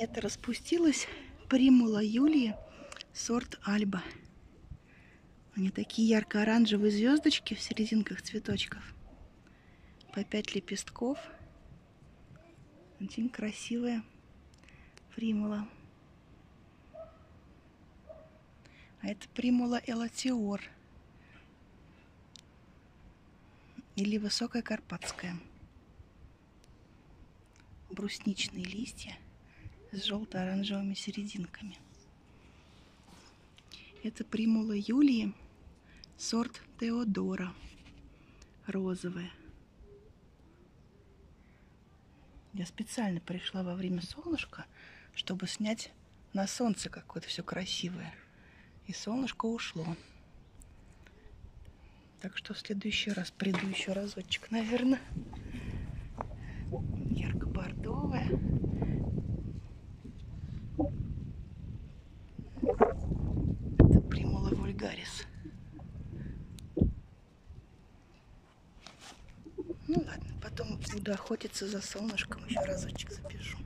Это распустилась примула Юлии, сорт Альба. Они такие ярко-оранжевые звездочки в серединках цветочков. По пять лепестков. Очень красивая примула. А это примула элатиор. Или высокая карпатская. Брусничные листья с желто-оранжевыми серединками. Это примула Юлии, сорт Теодора, розовая. Я специально пришла во время солнышка, чтобы снять на солнце какое-то все красивое. И солнышко ушло. Так что в следующий раз приду еще разочек, наверное. Ярко-бордовая. Это вульгарис. Ну ладно, потом буду охотиться за солнышком, еще разочек запишу.